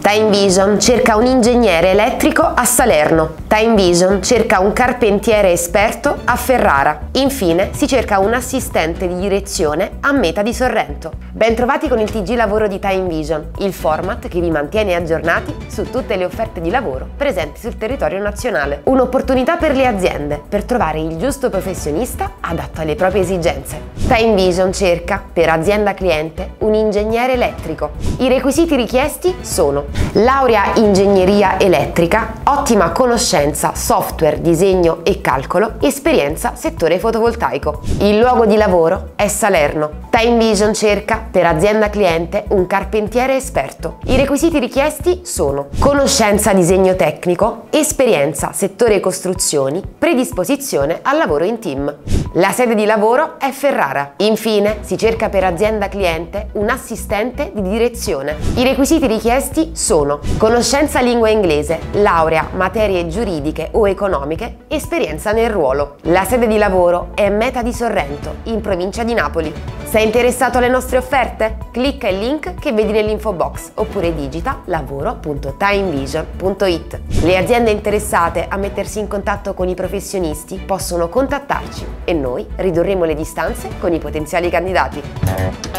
Time Vision cerca un ingegnere elettrico a Salerno. Time Vision cerca un carpentiere esperto a Ferrara. Infine si cerca un assistente di direzione a Meta di Sorrento. Bentrovati con il TG Lavoro di Time Vision, il format che vi mantiene aggiornati su tutte le offerte di lavoro presenti sul territorio nazionale. Un'opportunità per le aziende per trovare il giusto professionista adatto alle proprie esigenze. Time Vision cerca, per azienda cliente, un ingegnere elettrico. I requisiti richiesti sono laurea ingegneria elettrica, ottima conoscenza software, disegno e calcolo, esperienza settore fotovoltaico. Il luogo di lavoro è Salerno. Time Vision cerca, per azienda cliente, un carpentiere esperto. I requisiti richiesti sono conoscenza disegno tecnico, esperienza settore costruzioni, predisposizione al lavoro in team. La sede di lavoro è Ferrara. Infine, si cerca per azienda cliente un assistente di direzione. I requisiti richiesti sono conoscenza lingua inglese, laurea, materie giuridiche o economiche, esperienza nel ruolo. La sede di lavoro è Meta di Sorrento, in provincia di Napoli. Sei interessato alle nostre offerte? Clicca il link che vedi nell'info box oppure digita lavoro.timevision.it. Le aziende interessate a mettersi in contatto con i professionisti possono contattarci e noi ridurremo le distanze con i potenziali candidati.